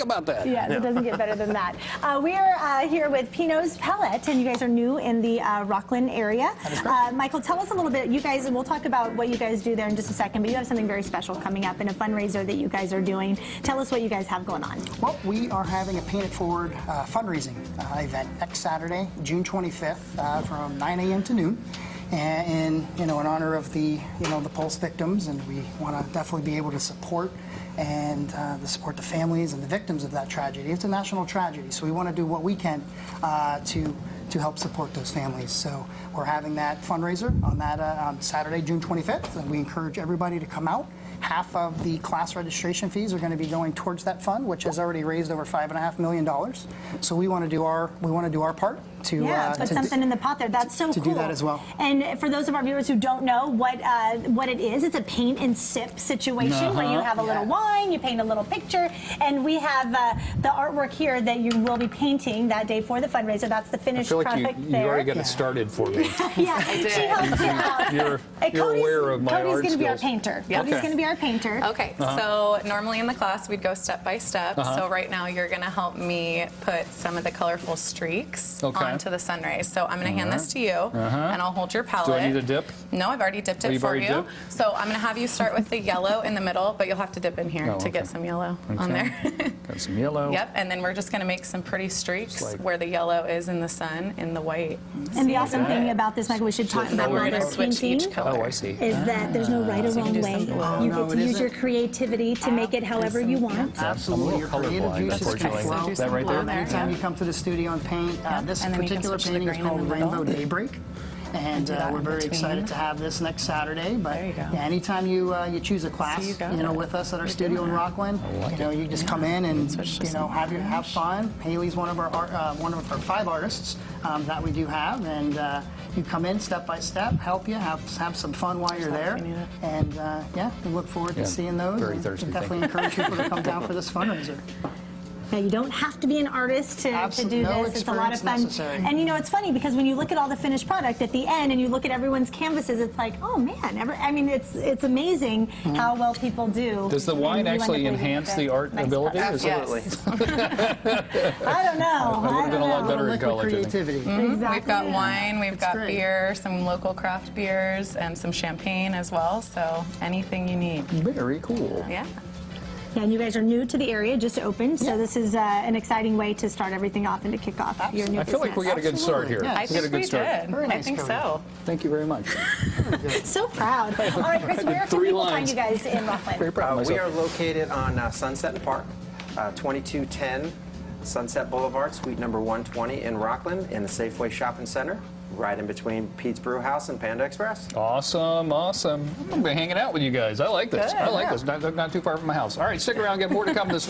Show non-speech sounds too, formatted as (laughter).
about that. Yes, it doesn't get better than that. (laughs) Uh, we are uh, here with Pinot's Palette, and you guys are new in the uh, Rocklin area. Uh, Michael, tell us a little bit. You guys, and we'll talk about what you guys do there in just a second, but you have something very special coming up and a fundraiser that you guys are doing. Tell us what you guys have going on. Well, we are having a Paint It Forward uh, fundraising uh, event next Saturday, June 25th, uh, from 9 a.m. to noon, and in you know in honor of the you know the Pulse victims, and we want to definitely be able to support and uh, to support the families and the victims of that tragedy. It's a national tragedy, so we want to do what we can uh, to to help support those families. So we're having that fundraiser on that uh, on Saturday, June 25th, and we encourage everybody to come out. Half of the class registration fees are going to be going towards that fund, which has already raised over five and a half million dollars. So we want to do our we want to do our part to Yeah, uh, put to something in the pot there. That's so to cool. do that as well. And for those of our viewers who don't know what uh, what it is, it's a paint and sip situation where you Uh-huh. have a little wine, you paint a little picture, and we have uh, the artwork here that you will be painting that day for the fundraiser. That's the I finished feel like you, product you there. already got it started for me. (laughs) yeah, (laughs) she helped you out. You're, Uh, you're Cody's- aware of my Cody's going to be our painter. Yeah. Cody's Okay. going to be our painter. Okay, so normally in the class we'd go step by step. So right now you're going to help me put some of the colorful streaks Okay. Onto the sun rays. So I'm going to hand this uh-huh. to you, uh-huh. and I'll hold your palette. Do I need a dip? No, I've already dipped Oh, it you've for you. dipped? So I'm going to have you start with the yellow in the middle, but you'll have to dip in here Oh, to get some yellow on there. (laughs) Got some yellow. Yep, and then we're just going to make some pretty streaks like- where the yellow is in the sun, in the white. And the awesome thing about this, Michael, we should talk about we're while going to switch painting. each color. Oh, I see. is that there's no ah. right or wrong can do way. some. You No, get to use isn't. your creativity to make it however you want. Absolutely, your I'm a little creative juices can flow. Do That right there? blue there. Anytime you come to the studio and paint, uh, Yep, this and then you can particular switch to the painting is called the middle. Rainbow Daybreak. And uh, we're very between. excited to have this next Saturday. But There you go. yeah, anytime you uh, you choose a class, you you, know, it. with us at our You're studio in it. Rocklin, you know, you just come in and Switch you know have your have fun. Haley's one of our art, uh, one of our five artists um, that we do have, and uh, you come in step by step, help you, have have some fun while you're there, if you need it. and uh, yeah, we look forward Yeah, to seeing those. very and thirsty, Definitely encourage people to come down for this (laughs) fundraiser. Now, you don't have to be an artist to, to do no this. It's a lot of fun. necessary. And you know, it's funny because when you look at all the finished product at the end and you look at everyone's canvases, it's like, oh man, ever, I mean, it's it's amazing Mm-hmm. how well people do. Does the wine you end up actually leaving enhance the art nice ability? product. Is Yes. (laughs) I don't know. I would've been a lot don't better in college, I think. creativity. Exactly. We've got wine, we've It's got great. beer, some local craft beers, and some champagne as well. So anything you need. Very cool. Yeah. Yeah, and you guys are new to the area, just opened, so Yeah. this is uh, an exciting way to start everything off and to kick off your new I feel like we business. got a good start here. Absolutely, I yes. We got a think good we start. did. Very I think cover. so. Thank you very much. (laughs) So proud. (laughs) All right, Chris, where can Three people find you guys in Rocklin? Very proud Uh, we are located on uh, Sunset and Park, uh, 2210 Sunset Boulevard, Suite number 120 in Rocklin, in the Safeway Shopping Center, right in between Pete's Brew House and Panda Express. Awesome, awesome. I'm gonna be hanging out with you guys. I like this. Good. I like this. Not, not too far from my house. All right, stick around. Get more to come this